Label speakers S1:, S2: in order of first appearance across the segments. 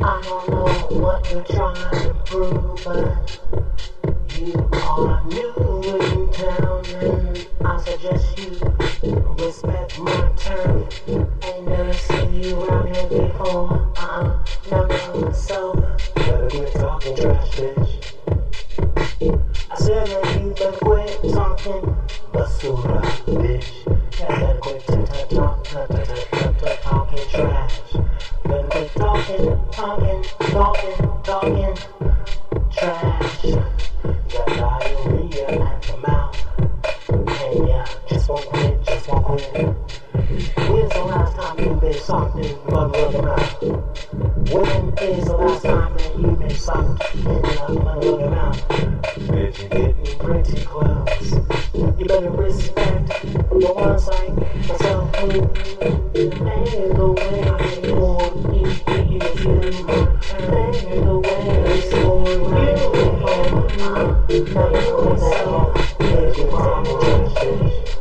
S1: I don't know what you're trying to prove, but you are new in town, I suggest you respect my turn. Ain't never seen you around here before. I'm never so. Better quit talking trash, bitch. I said that you better quit talking basura, bitch. Yeah, better quit talking trash. Better quit talking, talking, talking, talking trash. When's the last time you've been something but mouth? When is the last time that you've been something but mouth? Bitch, you're getting pretty close. You better respect the ones like myself who made the way I for you. you, you. Made the way for you. Now you you're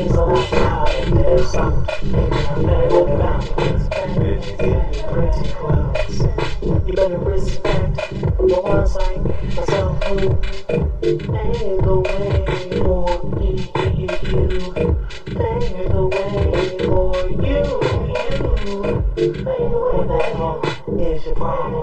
S1: last time there's something that around? Bitch, you're pretty close. You better respect the ones like myself who made the way for you, you. The way for you, you. Made the way back is your problem.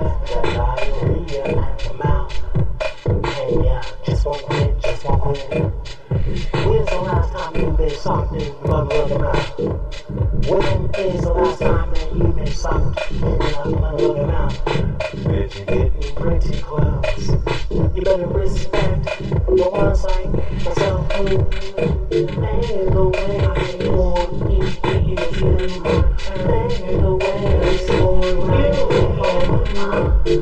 S1: but? When is the last time that you've been something but looking out? Bitch, you're getting pretty close. You better respect the ones like myself who made the way for you, you, you. Made the way for you. You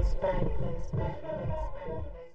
S1: go back, you think,